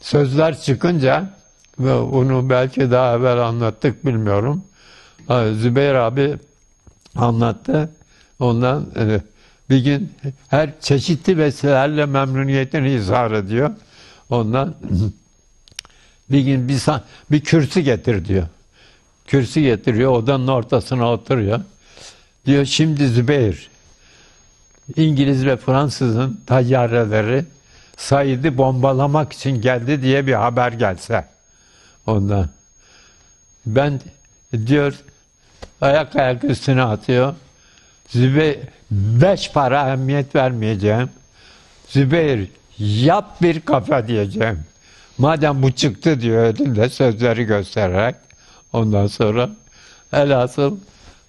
Sözler çıkınca ve onu belki daha evvel anlattık bilmiyorum. Zübeyir abi anlattı. Ondan e, bir gün her çeşitli vesilelerle memnuniyetini izhar ediyor. Ondan bir gün bir, bir kürsü getir diyor. Kürsü getiriyor, odanın ortasına oturuyor. Diyor şimdi Zübeyir, İngiliz ve Fransızın tayyareleri Said'i bombalamak için geldi diye bir haber gelse. Ondan. Ben diyor ayak ayak üstüne atıyor. Zübeyir beş para ehemmiyet vermeyeceğim. Zübeyir yap bir kafa diyeceğim. Madem bu çıktı diyor elinde sözleri göstererek. Ondan sonra elhasıl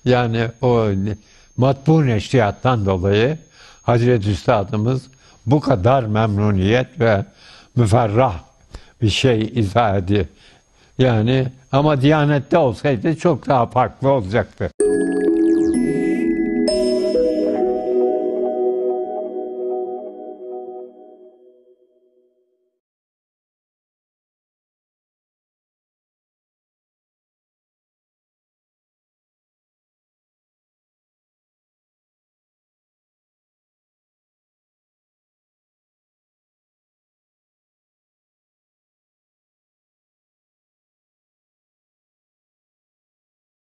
yani o matbu neşriyattan dolayı Hazreti Üstadımız bu kadar memnuniyet ve müferrah bir şey izah ediyor. Yani ama Diyanet'te olsaydı çok daha farklı olacaktı.